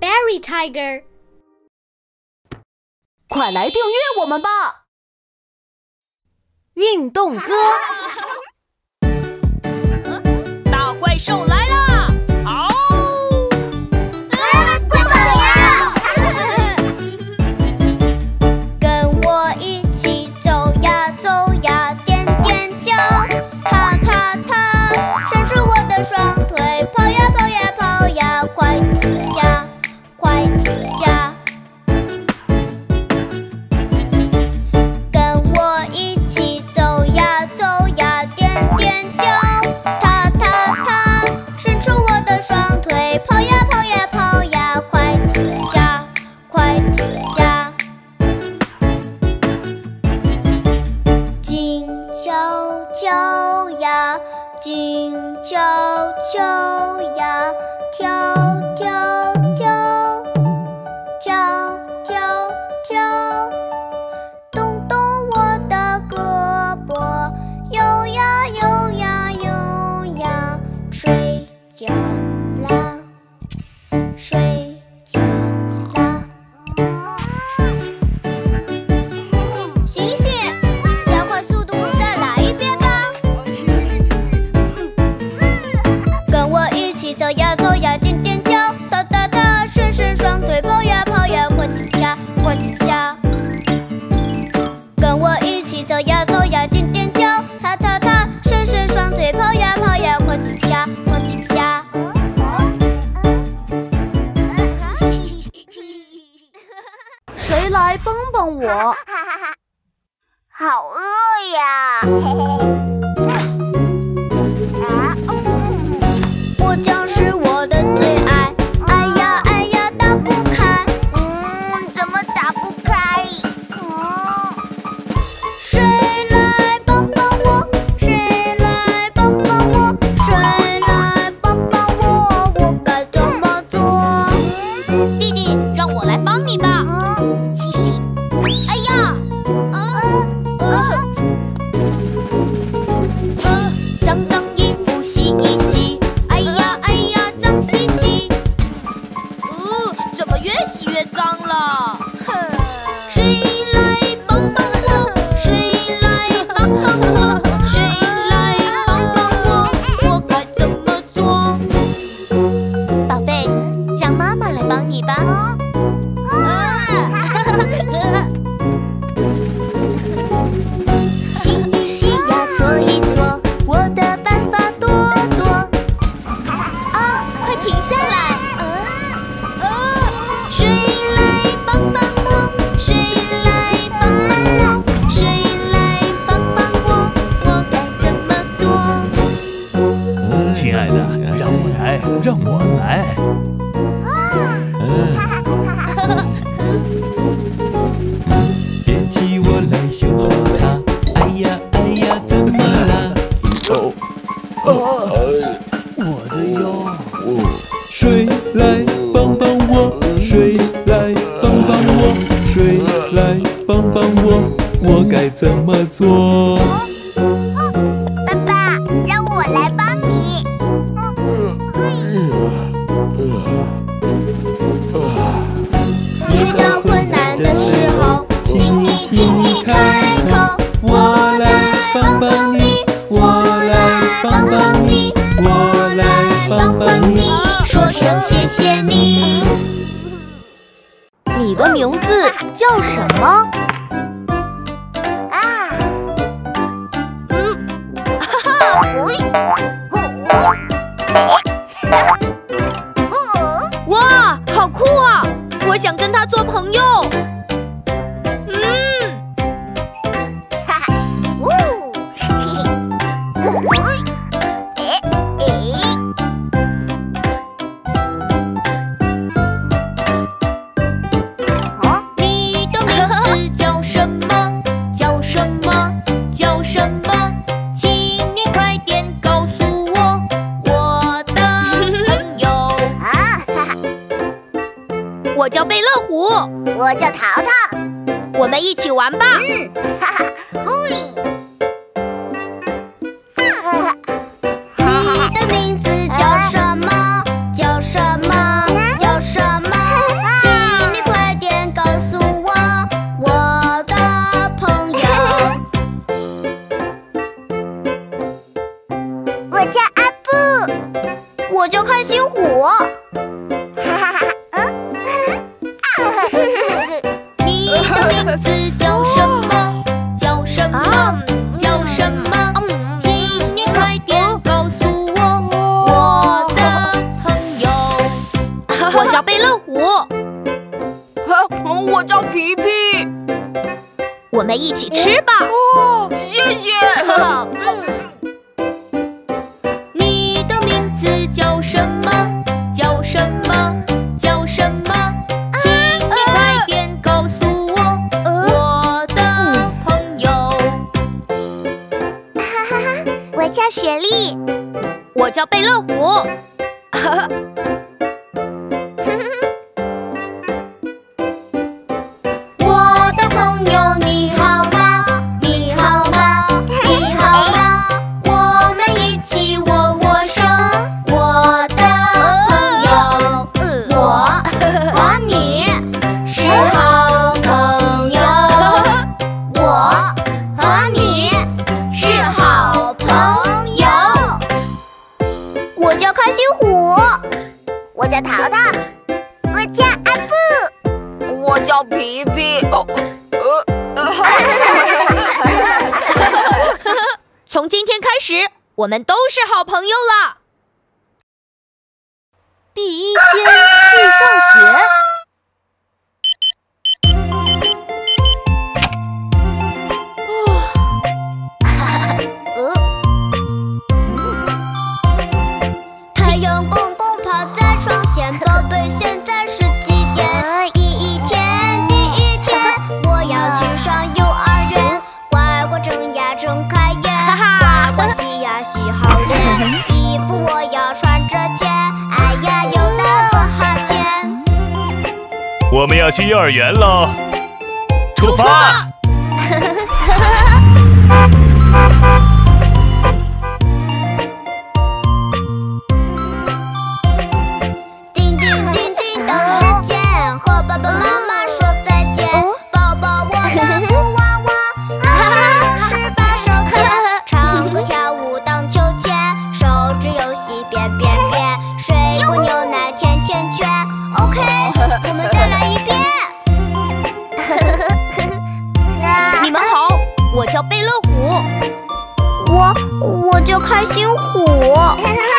Berry Tiger，快来订阅我们吧！运动哥，大怪兽来！让我来。叫贝乐虎，我叫淘淘，我们一起玩吧。嗯，哈哈，嘿。我们都是好朋友了。第一天去上学。洗好脸衣服我要穿着件哎呀有那么好见我们要去幼儿园喽出发。贝乐虎我我叫开心虎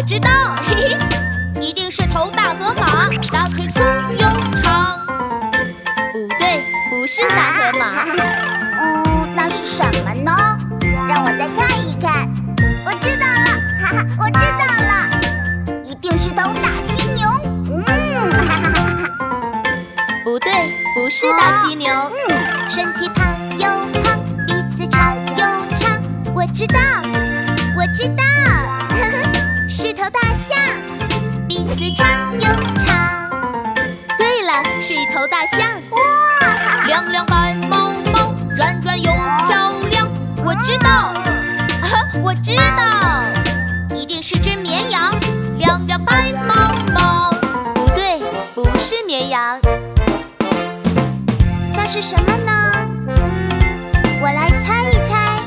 我知道嘿嘿。一定是头大河马大腿粗又长。不对不是大河马。哈哈哈嗯那是什么呢？让我再看一看。我知道了哈哈我知道了。一定是头大犀牛。嗯哈哈哈哈哈不对不是大犀牛。嗯。身体是一头大象。哇！亮亮白猫猫，转转又漂亮。我知道。啊哈，我知道。一定是只绵羊。亮亮白猫猫。不对，不是绵羊。那是什么呢？嗯，我来猜一猜。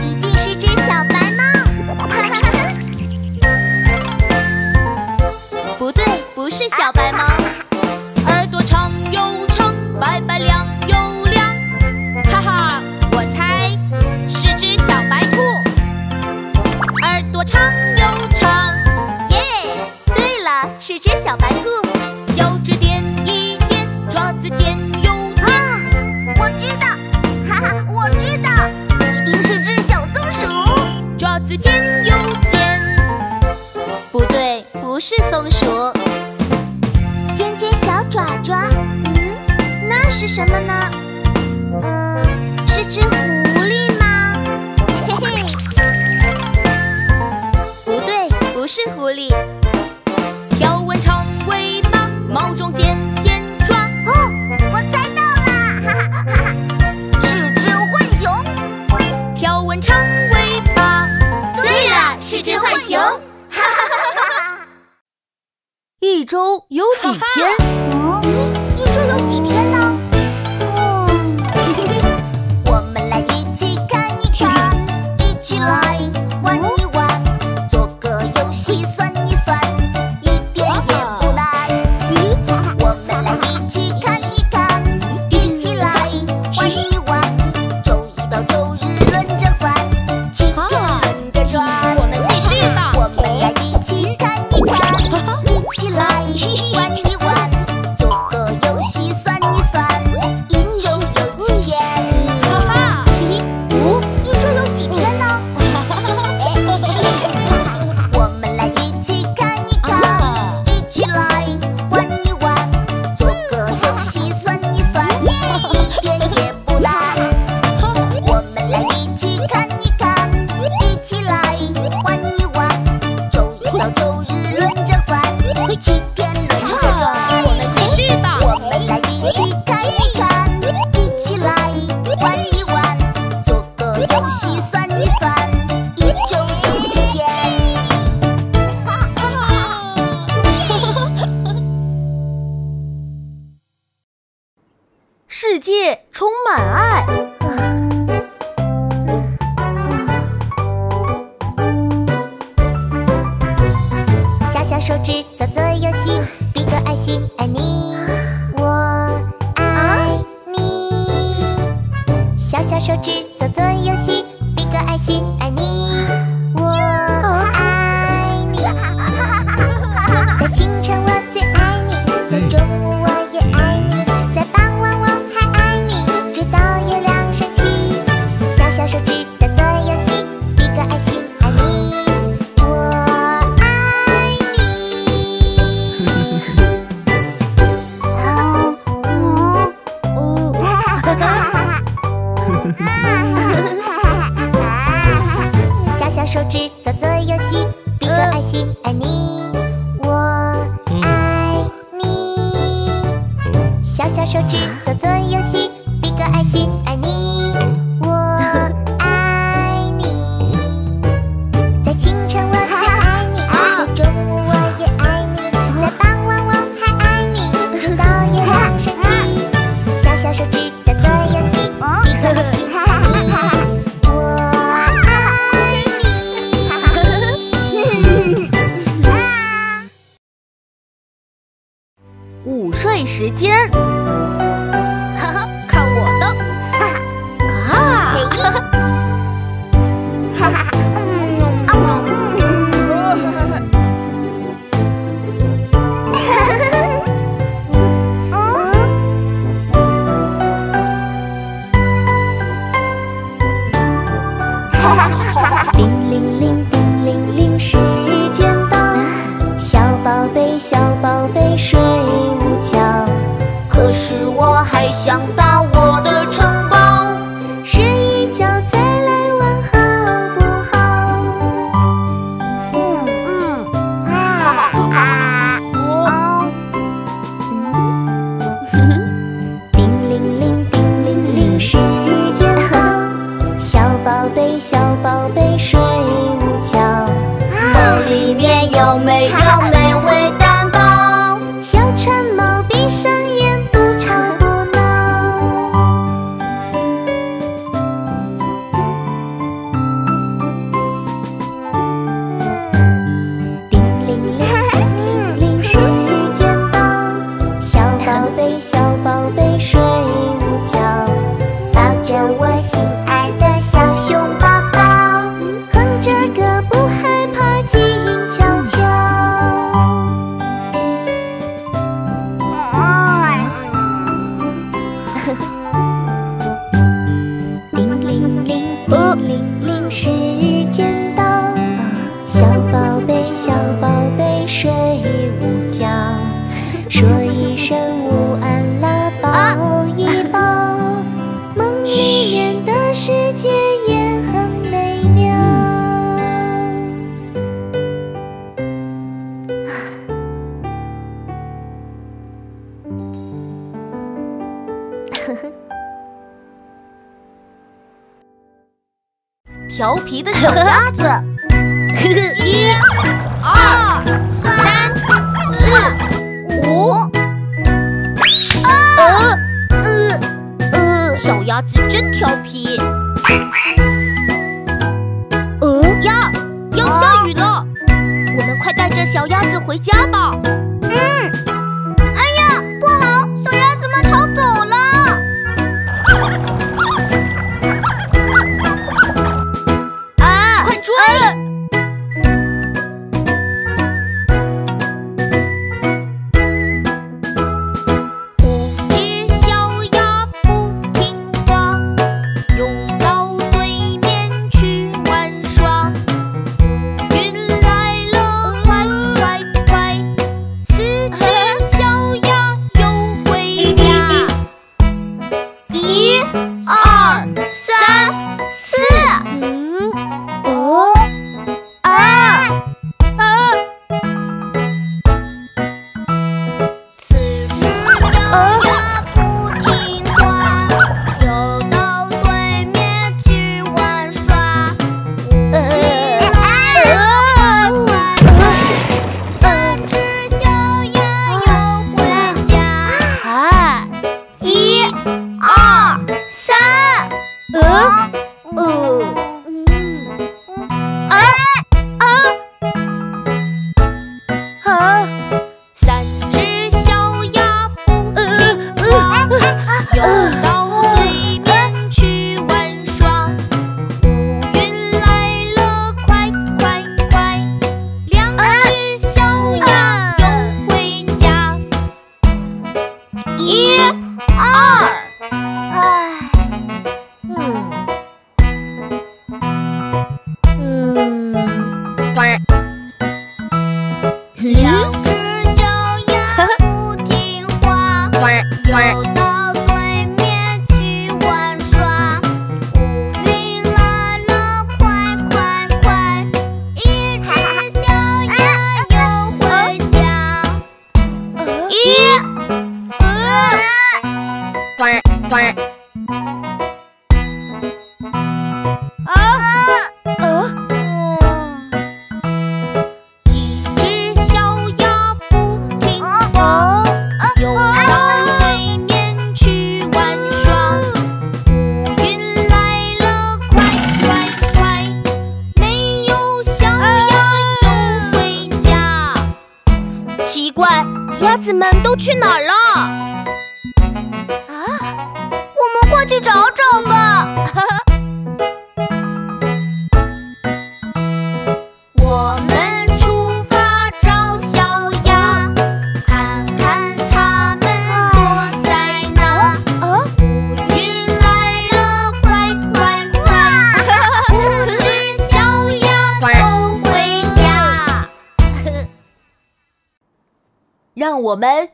一定是只小白猫。哈哈哈哈。不对，不是小白。是松鼠尖尖小爪爪嗯那是什么呢？嗯是只狐狸吗？嘿嘿。不对不是狐狸。周有几天。到周日轮着管，回去。时间。我心啊们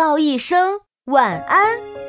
道一声晚安。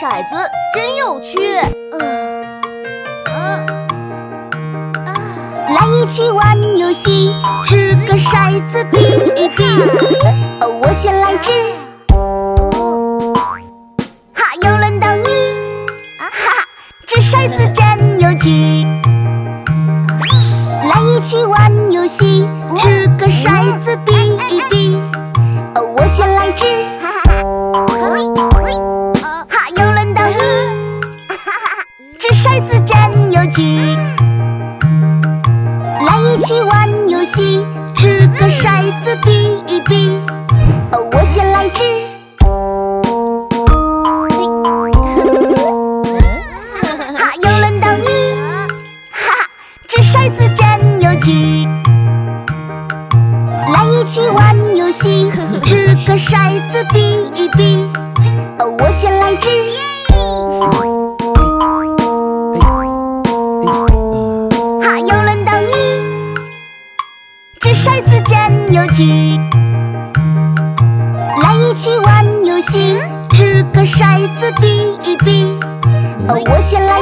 骰子真有趣。呃，呃，啊，来一起玩游戏，掷个骰子比一比。哦，我先来掷。哈，又轮到你。哈哈，掷骰子真有趣。来一起玩游戏，掷个骰子比一比。哦，我先来掷。哈哈，可以。来一起玩游戏，掷个骰子比一比。哦，我先来掷。骰子比一比，哦，我先来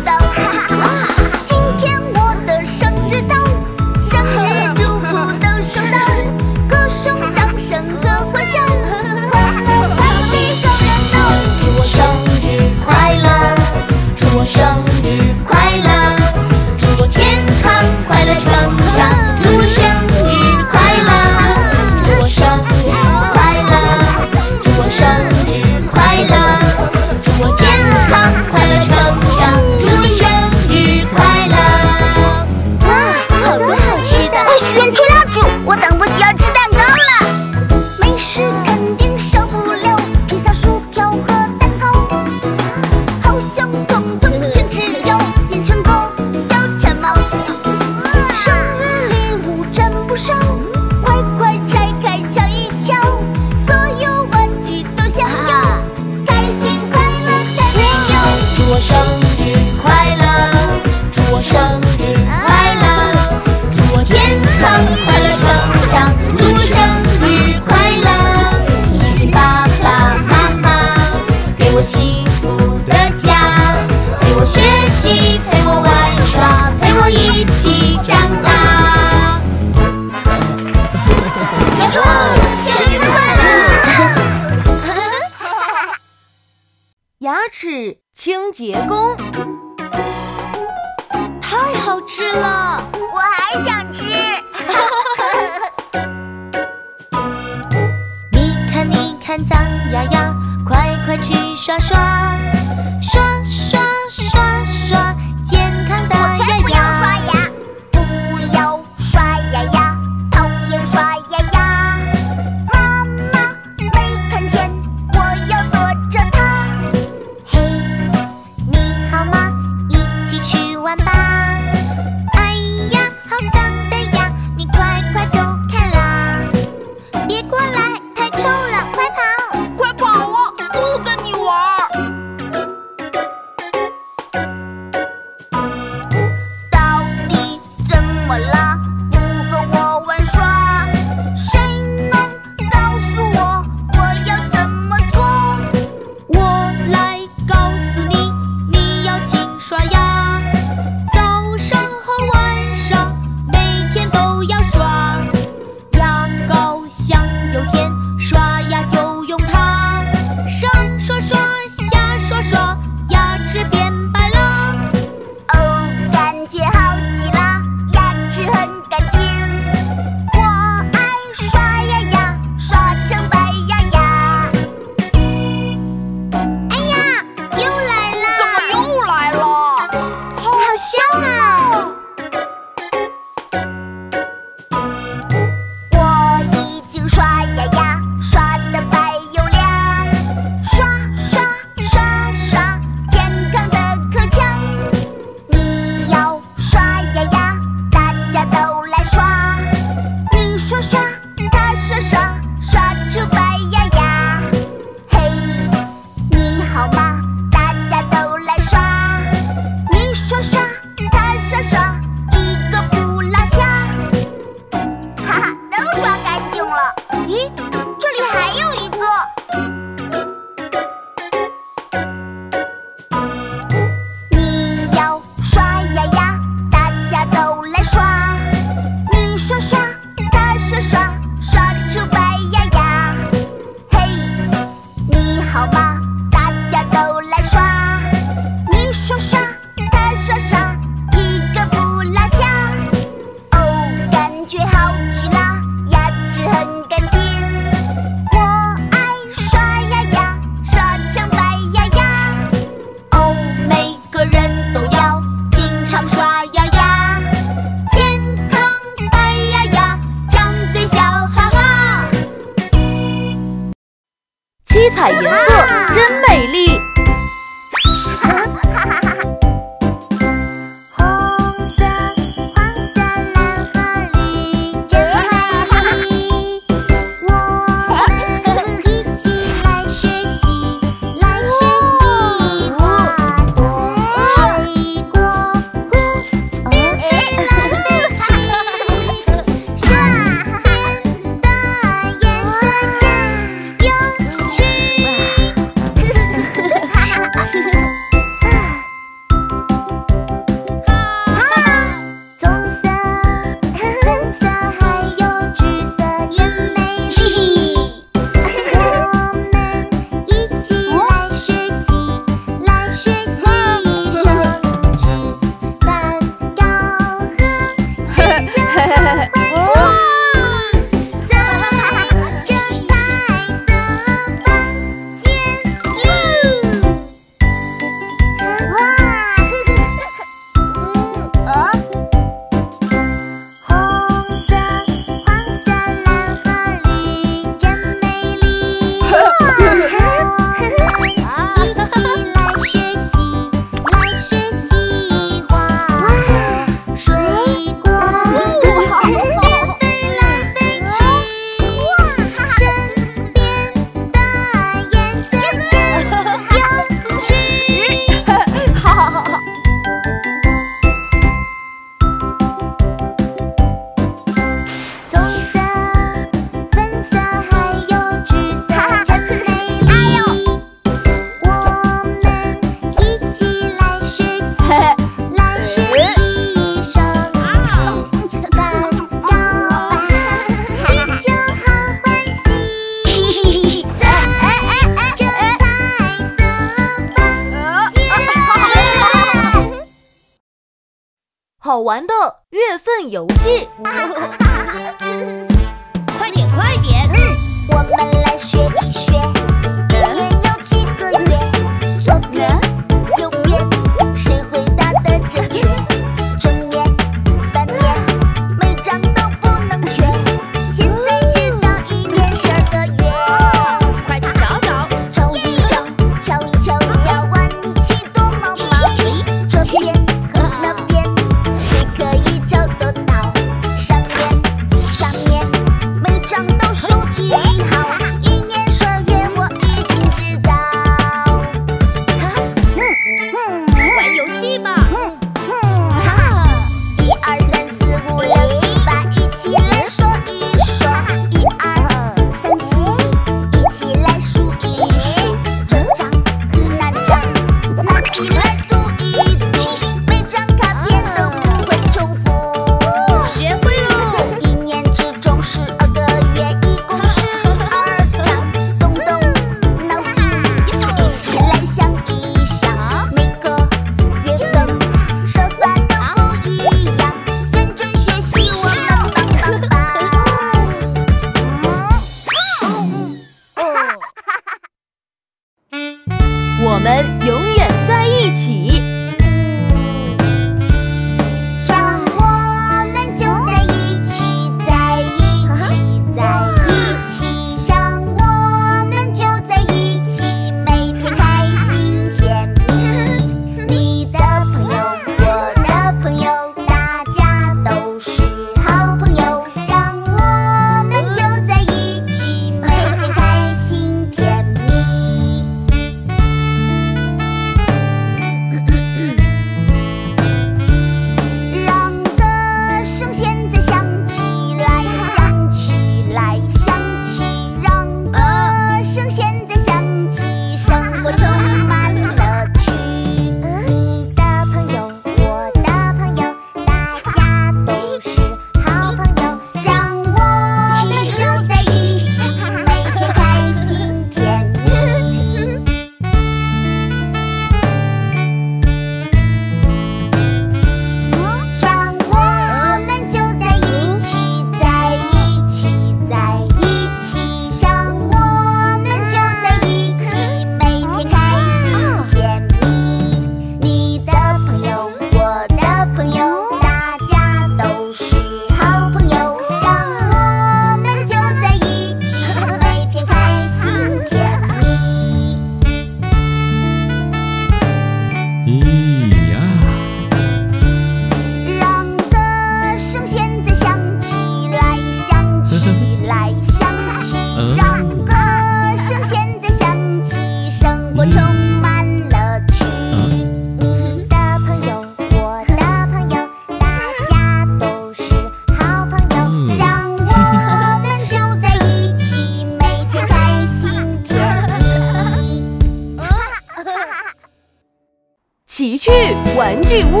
奇趣玩具屋。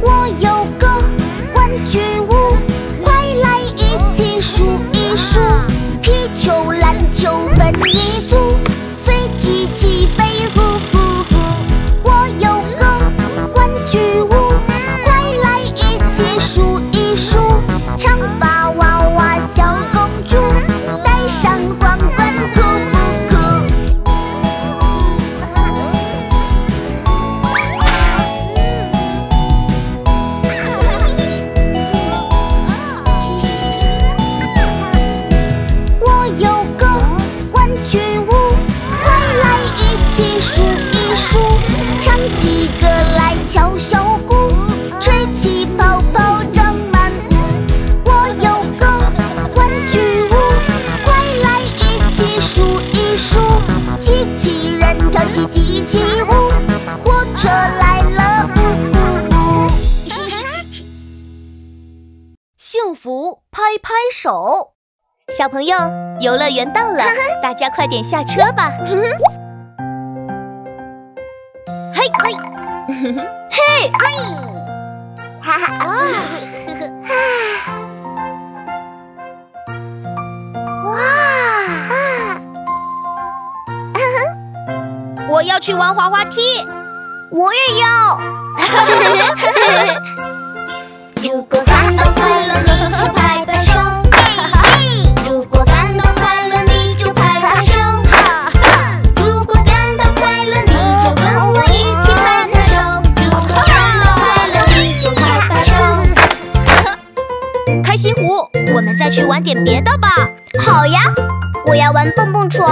我有个玩具屋快来一起数一数皮球篮球分一组。拍拍手。小朋友，游乐园到了，大家快点下车吧。嘿，嘿，嘿，嘿，哈哈啊！我要去玩滑滑梯，我也要。如果点别的吧。好呀我要玩蹦蹦床。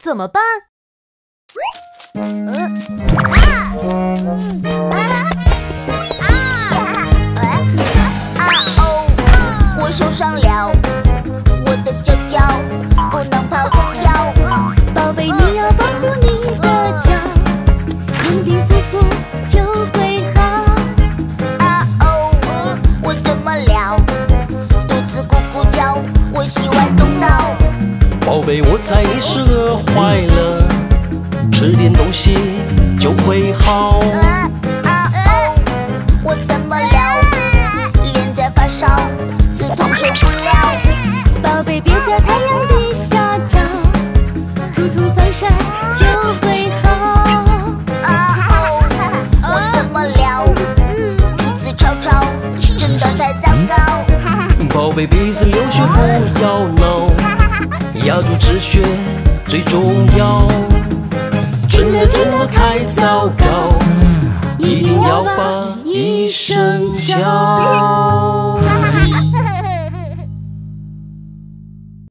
怎么办？嗯啊嗯啊宝贝我猜你是饿坏了吃点东西就会好。啊哦我怎么了？脸在发烧刺痛受不了宝贝别在太阳底下照涂涂防晒就会好。啊哦我怎么了？鼻子超超真的太糟糕。宝贝鼻子流血不要闹。压住止血最重要真的真的太糟糕一定要把医生叫